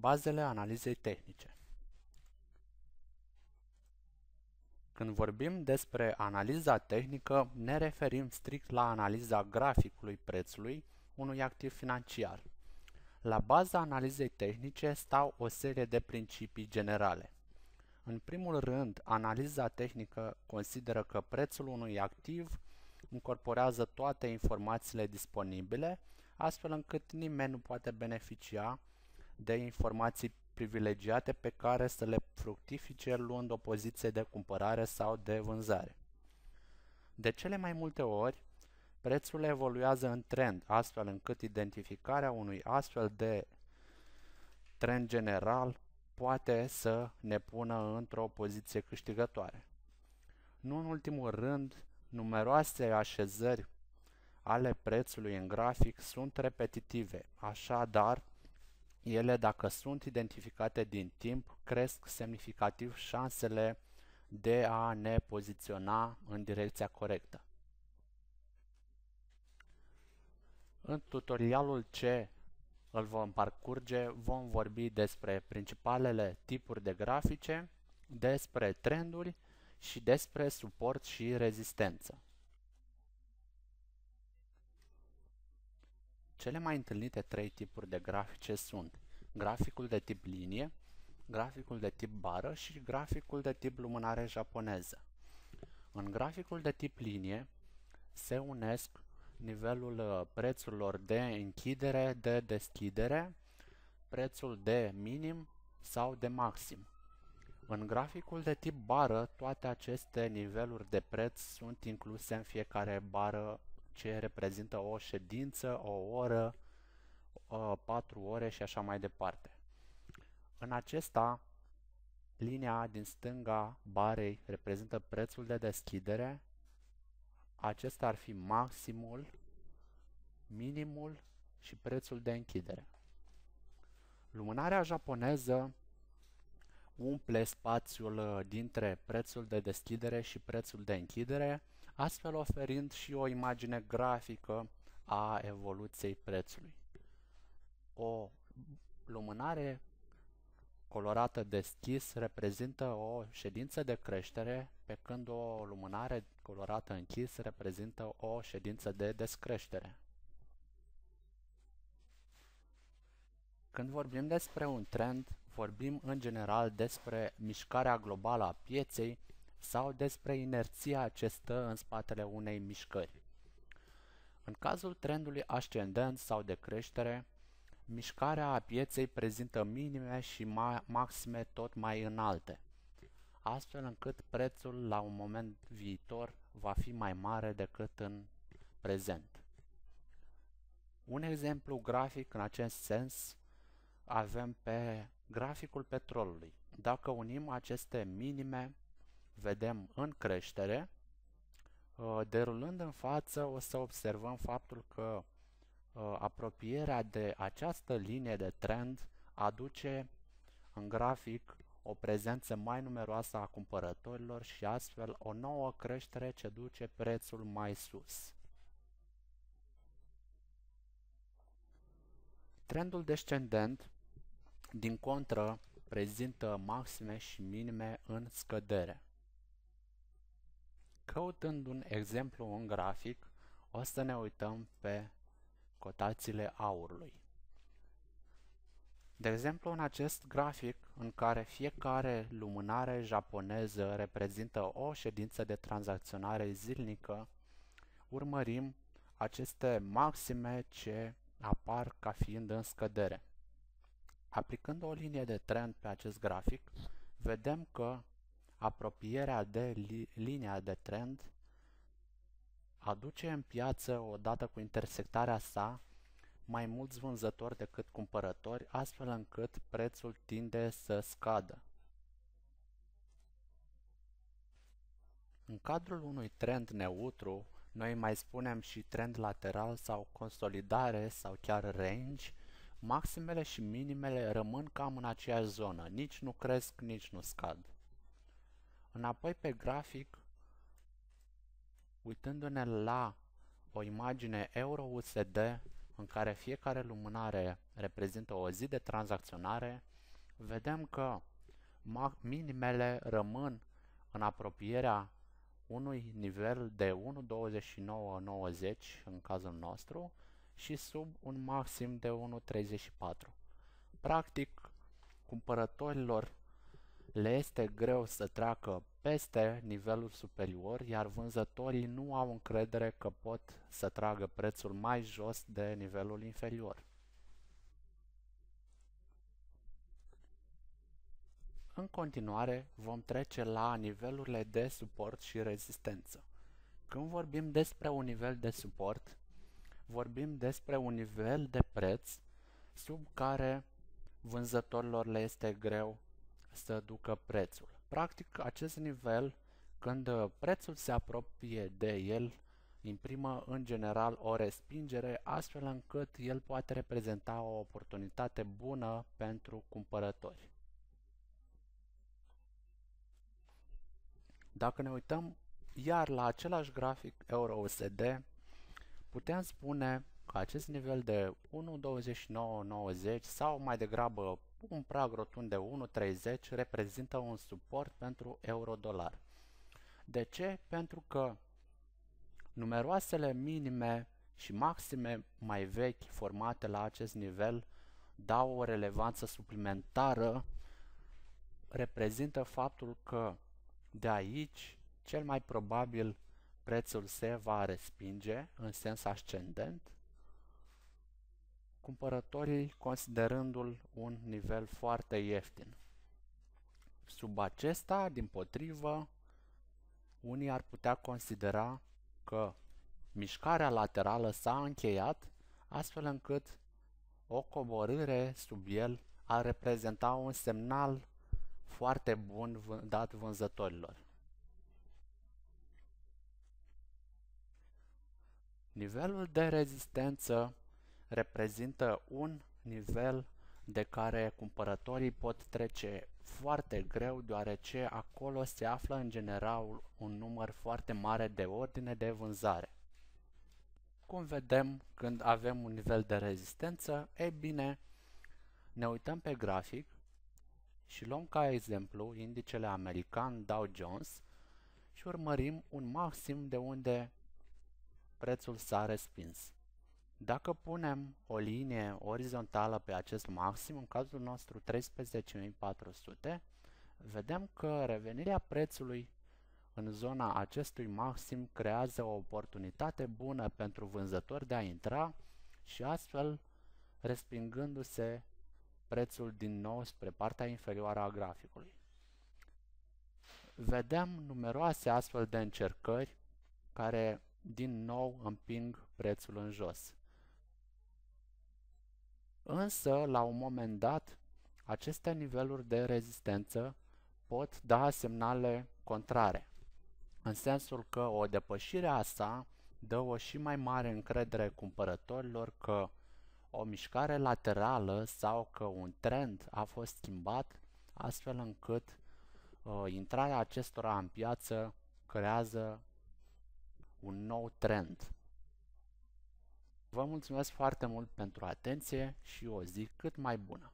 Bazele analizei tehnice Când vorbim despre analiza tehnică, ne referim strict la analiza graficului prețului unui activ financiar. La baza analizei tehnice stau o serie de principii generale. În primul rând, analiza tehnică consideră că prețul unui activ incorporează toate informațiile disponibile, astfel încât nimeni nu poate beneficia de informații privilegiate pe care să le fructifice luând o poziție de cumpărare sau de vânzare. De cele mai multe ori, prețul evoluează în trend, astfel încât identificarea unui astfel de trend general poate să ne pună într-o poziție câștigătoare. Nu în ultimul rând, numeroase așezări ale prețului în grafic sunt repetitive, așadar, ele, dacă sunt identificate din timp, cresc semnificativ șansele de a ne poziționa în direcția corectă. În tutorialul ce îl vom parcurge, vom vorbi despre principalele tipuri de grafice, despre trenduri și despre suport și rezistență. Cele mai întâlnite trei tipuri de grafice sunt graficul de tip linie, graficul de tip bară și graficul de tip lumânare japoneză. În graficul de tip linie se unesc nivelul uh, prețurilor de închidere, de deschidere, prețul de minim sau de maxim. În graficul de tip bară, toate aceste niveluri de preț sunt incluse în fiecare bară ce reprezintă o ședință, o oră, patru ore și așa mai departe. În acesta, linia din stânga barei reprezintă prețul de deschidere, acesta ar fi maximul, minimul și prețul de închidere. Lumânarea japoneză umple spațiul uh, dintre prețul de deschidere și prețul de închidere, astfel oferind și o imagine grafică a evoluției prețului. O lumânare colorată deschis reprezintă o ședință de creștere, pe când o lumânare colorată închis reprezintă o ședință de descreștere. Când vorbim despre un trend, vorbim în general despre mișcarea globală a pieței sau despre inerția ce stă în spatele unei mișcări. În cazul trendului ascendent sau de creștere, mișcarea a pieței prezintă minime și ma maxime tot mai înalte, astfel încât prețul la un moment viitor va fi mai mare decât în prezent. Un exemplu grafic în acest sens avem pe graficul petrolului. Dacă unim aceste minime, vedem în creștere, uh, derulând în față o să observăm faptul că uh, apropierea de această linie de trend aduce în grafic o prezență mai numeroasă a cumpărătorilor și astfel o nouă creștere ce duce prețul mai sus. Trendul descendent din contră, prezintă maxime și minime în scădere. Căutând un exemplu în grafic, o să ne uităm pe cotațiile aurului. De exemplu, în acest grafic, în care fiecare lumânare japoneză reprezintă o ședință de tranzacționare zilnică, urmărim aceste maxime ce apar ca fiind în scădere. Aplicând o linie de trend pe acest grafic, vedem că apropierea de li linia de trend aduce în piață, odată cu intersectarea sa, mai mulți vânzători decât cumpărători, astfel încât prețul tinde să scadă. În cadrul unui trend neutru, noi mai spunem și trend lateral sau consolidare sau chiar range, maximele și minimele rămân cam în aceeași zonă, nici nu cresc, nici nu scad. Înapoi pe grafic, uitându-ne la o imagine Euro-USD, în care fiecare lumânare reprezintă o zi de tranzacționare, vedem că minimele rămân în apropierea unui nivel de 1.2990 în cazul nostru și sub un maxim de 1.34. Practic, cumpărătorilor le este greu să treacă peste nivelul superior, iar vânzătorii nu au încredere că pot să tragă prețul mai jos de nivelul inferior. În continuare, vom trece la nivelurile de suport și rezistență. Când vorbim despre un nivel de suport, vorbim despre un nivel de preț sub care vânzătorilor le este greu să ducă prețul. Practic, acest nivel, când prețul se apropie de el, imprimă în general o respingere, astfel încât el poate reprezenta o oportunitate bună pentru cumpărători. Dacă ne uităm iar la același grafic EURUSD, putem spune că acest nivel de 1.2990 sau mai degrabă un prag rotund de 1.30 reprezintă un suport pentru euro-dolar. De ce? Pentru că numeroasele minime și maxime mai vechi formate la acest nivel dau o relevanță suplimentară, reprezintă faptul că de aici, cel mai probabil, prețul se va respinge în sens ascendent, cumpărătorii considerându-l un nivel foarte ieftin. Sub acesta, din potrivă, unii ar putea considera că mișcarea laterală s-a încheiat, astfel încât o coborâre sub el ar reprezenta un semnal foarte bun dat vânzătorilor. Nivelul de rezistență reprezintă un nivel de care cumpărătorii pot trece foarte greu deoarece acolo se află în general un număr foarte mare de ordine de vânzare. Cum vedem când avem un nivel de rezistență? E bine, ne uităm pe grafic și luăm ca exemplu indicele american Dow Jones și urmărim un maxim de unde prețul s-a respins. Dacă punem o linie orizontală pe acest maxim, în cazul nostru 13.400, vedem că revenirea prețului în zona acestui maxim creează o oportunitate bună pentru vânzători de a intra și astfel respingându-se prețul din nou spre partea inferioară a graficului. Vedem numeroase astfel de încercări care din nou împing prețul în jos. Însă, la un moment dat, aceste niveluri de rezistență pot da semnale contrare, în sensul că o depășire a sa dă o și mai mare încredere cumpărătorilor că o mișcare laterală sau că un trend a fost schimbat astfel încât uh, intrarea acestora în piață creează un nou trend. Vă mulțumesc foarte mult pentru atenție și o zi cât mai bună!